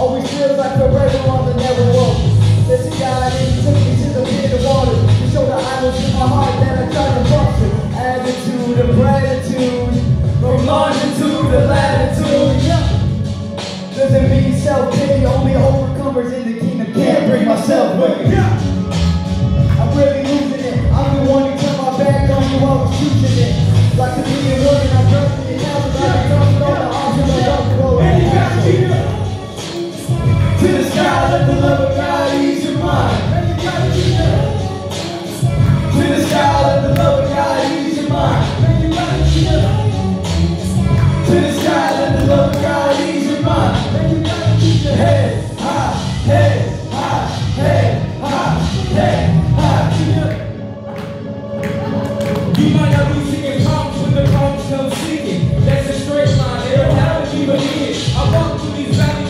Oh, we feels like the regular on the network. believe. I want to be valid.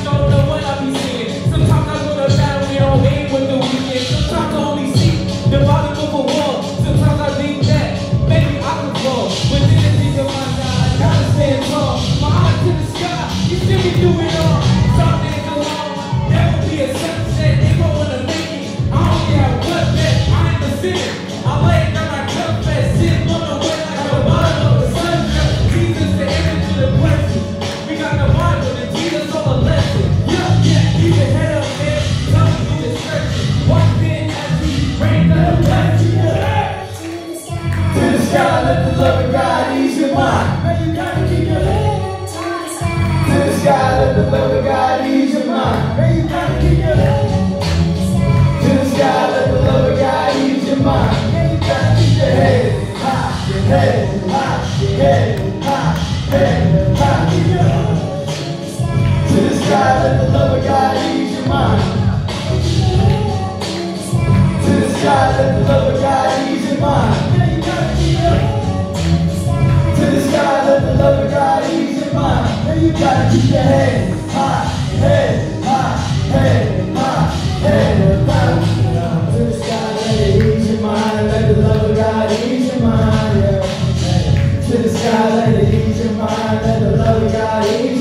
just gotta let the love of God ease your mind. Man, you gotta keep your head to the sky. To the sky, let the love of God ease your mind. Man, you gotta keep your head to the sky. Let the love of God ease your mind. Man, you gotta keep your head high, your head high, your head high, head high. Keep your head to the sky. Let the love of God ease your mind. Parei